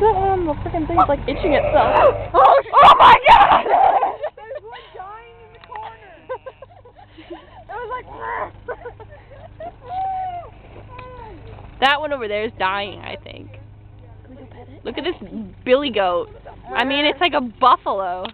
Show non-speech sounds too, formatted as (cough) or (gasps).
that one, um, the freaking thing's like itching itself. (gasps) Oh, oh my god! There's one dying in the corner. (laughs) it was like. (laughs) that one over there is dying, I think. Look at this billy goat. I mean, it's like a buffalo.